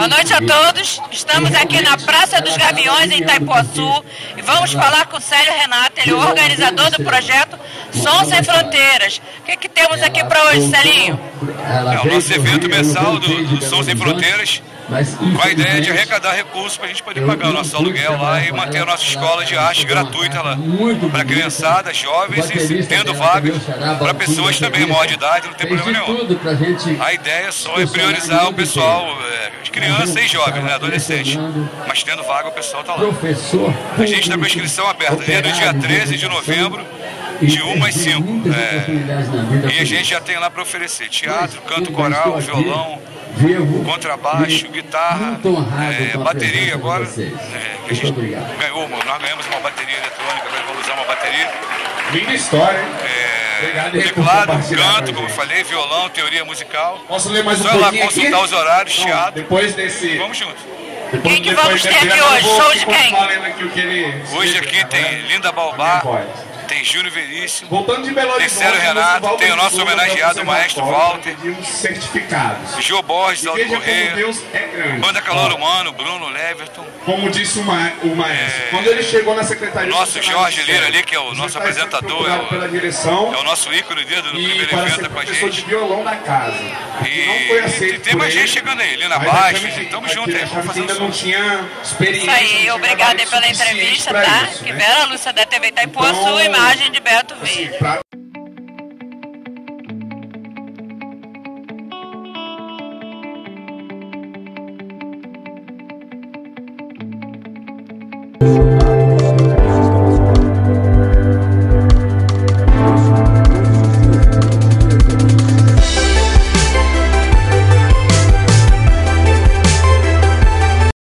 Boa noite a todos. Estamos aqui na Praça dos Gaviões, em Itaipuaçu, e vamos falar com o Célio Renato, ele é o organizador do projeto Som Sem Fronteiras. O que, que temos aqui para hoje, Celinho? É o nosso evento mensal do, do Som Sem Fronteiras, com a ideia de arrecadar recursos para a gente poder pagar o nosso aluguel lá e manter a nossa escola de arte gratuita lá. Para criançada, jovens e tendo vagas para pessoas também, maior de idade, não tem problema nenhum. A ideia só é priorizar o pessoal, é, as crianças e jovens, né, adolescentes. Mas tendo vaga, o pessoal está lá. A gente está com a inscrição aberta desde o dia 13 de novembro de 1 às 5. É, e a gente já tem lá para oferecer teatro, canto coral, violão, contrabaixo, guitarra, é, bateria agora. É, que a gente ganhou, nós ganhamos uma bateria eletrônica, agora vamos usar uma bateria. Linda história, hein? É, teclado, canto, como eu falei, violão, teoria musical. Posso ler mais um Só lá pouquinho consultar aqui? os horários, Bom, teatro. Depois desse... Vamos junto. depois- Quem que vamos ter aqui hoje? Show de quem? aqui que ele Hoje aqui tá tem? Linda Balbá. Tem Júnior Veríssimo, Voltando de Belo Tem Horizonte, Renato, Valdo tem o nosso homenageado, Valdo Maestro Walter. Certificados. Jô Borges, E Aldo Correia, é. Banda Calor Humano, Bruno Leverton, Como disse o, ma o maestro, quando ele chegou na secretaria... Nosso Jorge Lira ali, que é o você nosso apresentador, é o- pela direção é o nosso ícone desde o e primeiro evento tá com a professor de gente. violão da casa. E, não foi e tem mais gente chegando aí, Lina Bastos, achamos que- tamo que junto aí, vamos fazer ainda não tinha experiência. Isso aí, obrigada pela entrevista, tá? Que né? Vera Lúcia da TV Itaipuaçu, Então, imagem de Beto Assim, pra-